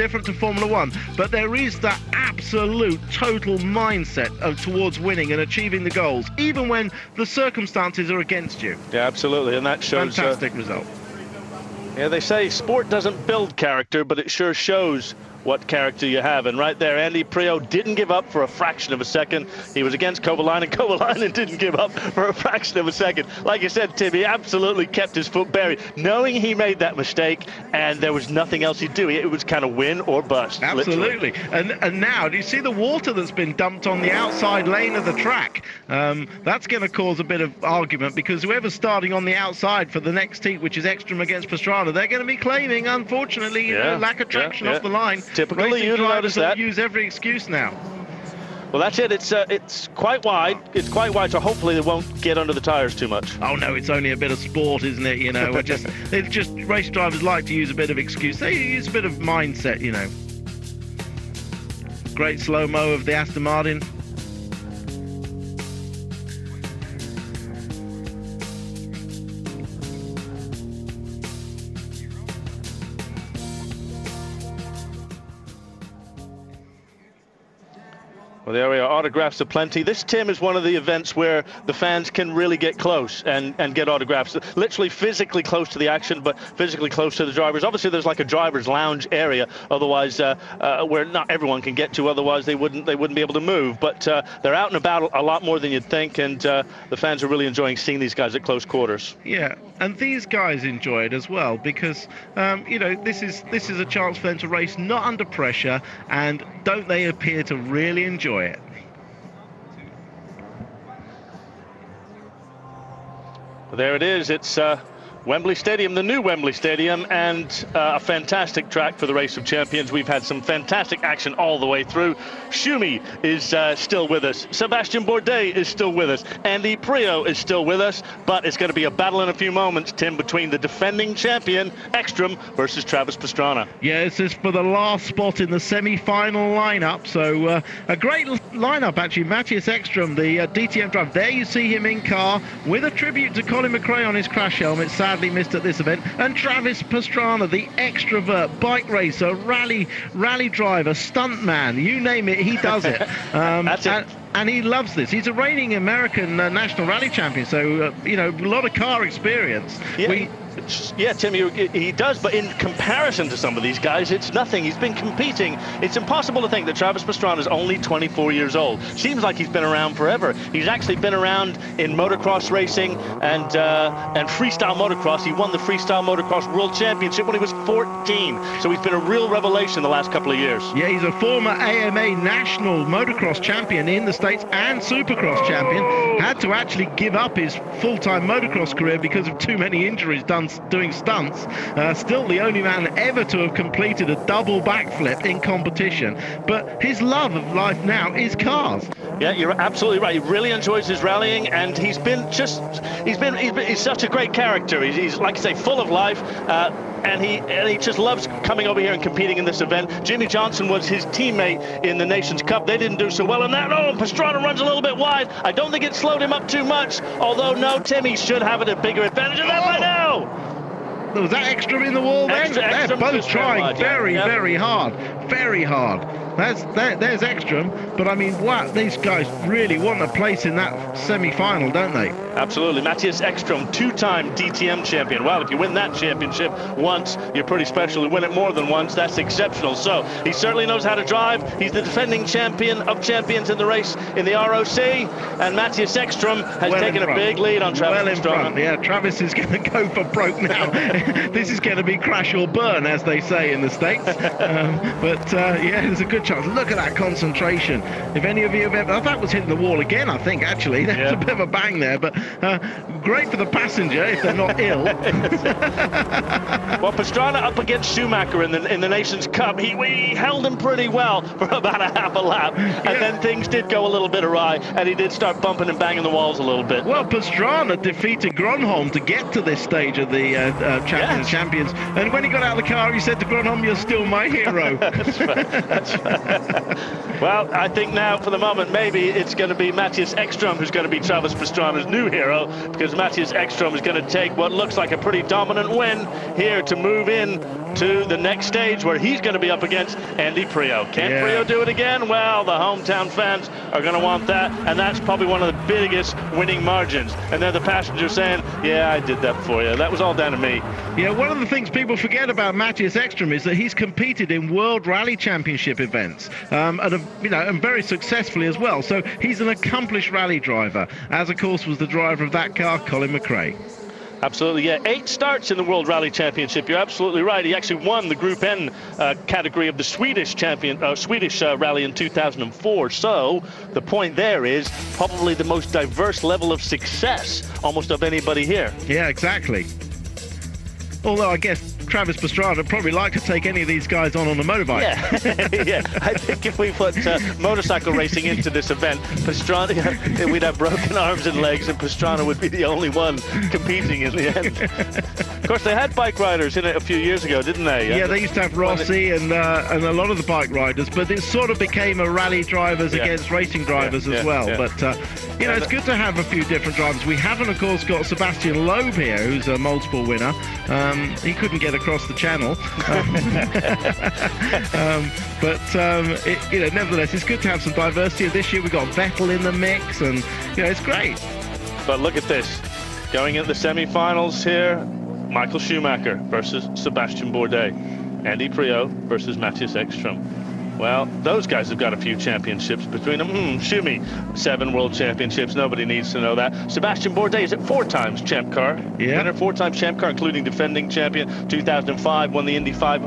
different to Formula One, but there is that absolute total mindset of towards winning and achieving the goals, even when the circumstances are against you. Yeah, absolutely, and that shows. Uh, Fantastic uh, result. Yeah, they say sport doesn't build character, but it sure shows what character you have. And right there, Andy Priaulx didn't give up for a fraction of a second. He was against Kovalainen. Kovalainen didn't give up for a fraction of a second. Like you said, Tim, he absolutely kept his foot buried, knowing he made that mistake, and there was nothing else he'd do. It was kind of win or bust. Absolutely. And and now, do you see the water that's been dumped on the outside lane of the track? Um, that's going to cause a bit of argument because whoever's starting on the outside for the next heat, which is Ekstrom against Pastrana, they're going to be claiming, unfortunately, yeah, lack of traction yeah, yeah. off the line. Typically, you notice that. Use every excuse now. Well, that's it. It's uh, it's quite wide. It's quite wide, so hopefully they won't get under the tires too much. Oh no, it's only a bit of sport, isn't it? You know, just it's just race drivers like to use a bit of excuse. They use a bit of mindset, you know. Great slow mo of the Aston Martin. Well, there we are. Autographs aplenty. This, Tim, is one of the events where the fans can really get close and, and get autographs. Literally physically close to the action, but physically close to the drivers. Obviously, there's like a driver's lounge area, otherwise, uh, uh, where not everyone can get to. Otherwise, they wouldn't they wouldn't be able to move. But uh, they're out and about a lot more than you'd think, and uh, the fans are really enjoying seeing these guys at close quarters. Yeah, and these guys enjoy it as well because um, you know this is this is a chance for them to race not under pressure, and don't they appear to really enjoy it? There it is. It's uh, Wembley Stadium, the new Wembley Stadium, and uh, a fantastic track for the Race of Champions. We've had some fantastic action all the way through. Schumi is uh, still with us. Sebastian Bourdais is still with us. Andy Priaulx is still with us. But it's going to be a battle in a few moments, Tim, between the defending champion, Ekstrom, versus Travis Pastrana. Yeah, this is for the last spot in the semi-final lineup. So uh, a great lineup, actually. Matthias Ekstrom, the uh, DTM driver. There you see him in car with a tribute to Colin McRae on his crash helmet. Sadly missed at this event. And Travis Pastrana, the extrovert, bike racer, rally rally driver, stuntman, you name it, he does it. Um, That's it. And, and he loves this. He's a reigning American uh, national rally champion, so uh, you know a lot of car experience. Yeah. We, yeah, Tim, he, does, but in comparison to some of these guys, it's nothing. He's been competing. It's impossible to think that Travis Pastrana is only 24 years old. Seems like he's been around forever. He's actually been around in motocross racing and uh, and freestyle motocross. He won the freestyle motocross world championship when he was 14. So he's been a real revelation the last couple of years. Yeah, he's a former AMA national motocross champion in the States and supercross champion. Had to actually give up his full-time motocross career because of too many injuries done doing stunts. Uh, still the only man ever to have completed a double backflip in competition. But his love of life now is cars. Yeah, you're absolutely right. He really enjoys his rallying, and he's been just, he's been, he's, been, he's such a great character. He's, he's, like I say, full of life. Uh, and he and he just loves coming over here and competing in this event. Jimmie Johnson was his teammate in the Nations Cup. They didn't do so well in that. Oh, Pastrana runs a little bit wide. I don't think it slowed him up too much. Although no, Timmy should have had a bigger advantage than that by now. Was that extra in the wall then? Extra, They're both trying very, yeah. very hard. Very hard. That's that, there's Ekstrom, but I mean, wow, these guys really want a place in that semi-final, don't they? Absolutely. Matthias Ekstrom, two-time DTM champion. Well, if you win that championship once, you're pretty special. You win it more than once, that's exceptional. So he certainly knows how to drive. He's the defending champion of champions in the race in the ROC, and Matthias Ekstrom has well taken a big lead on Travis well in front. Yeah, Travis is going to go for broke now. this is going to be crash or burn, as they say in the States. um, but uh, yeah, there's a good chance. Look at that concentration. If any of you have ever, oh, that was hitting the wall again, I think, actually. There's yeah. a bit of a bang there, but uh, great for the passenger if they're not ill. well, Pastrana up against Schumacher in the, in the Nations Cup, he, he held him pretty well for about a half a lap, and yeah. then things did go a little bit awry, and he did start bumping and banging the walls a little bit. Well, Pastrana defeated Gronholm to get to this stage of the uh, uh, Champions yes. Champions, and when he got out of the car, he said to Gronholm, "You're still my hero." That's right. That's right. well, I think now, for the moment, maybe it's going to be Matthias Ekström who's going to be Travis Pastrana's new hero, because Matthias Ekström is going to take what looks like a pretty dominant win here to move in to the next stage where he's going to be up against Andy Priaulx. Can yeah. Priaulx do it again? Well, the hometown fans are going to want that, and that's probably one of the biggest winning margins. And then the passengers saying, yeah, I did that for you. That was all down to me. Yeah, one of the things people forget about Matthias Ekström is that he's competed in World Rally Championship events, um, and, you know, and very successfully as well. So he's an accomplished rally driver, as of course was the driver of that car, Colin McRae. Absolutely, yeah. Eight starts in the World Rally Championship. You're absolutely right. He actually won the Group N uh, category of the Swedish champion, uh, Swedish uh, rally in 2004. So the point there is probably the most diverse level of success almost of anybody here. Yeah, exactly. Although I guess Travis Pastrana would probably like to take any of these guys on on a motorbike. Yeah, yeah. I think if we put uh, motorcycle racing into this event, Pastrana, we'd have broken arms and legs, and Pastrana would be the only one competing in the end. of course, they had bike riders in it a few years ago, didn't they? Yeah, they used to have Rossi and uh, and a lot of the bike riders, but it sort of became a rally drivers yeah. against racing drivers yeah, as well. But uh, you know, it's good to have a few different drivers. We haven't, of course, got Sebastian Loeb here, who's a multiple winner. Um, he couldn't get across the channel. um, but um, it, you know, nevertheless, it's good to have some diversity. This year we've got Vettel in the mix, and you know, it's great. But look at this, going into the semi-finals here, Michael Schumacher versus Sebastian Bourdais, Andy Priaulx versus Matthias Ekström. Well, those guys have got a few championships between them. Hmm, me. seven world championships. Nobody needs to know that. Sebastian Bourdais is at four times champ car. Yeah. Winner, four times champ car, including defending champion 2005, won the Indy 500.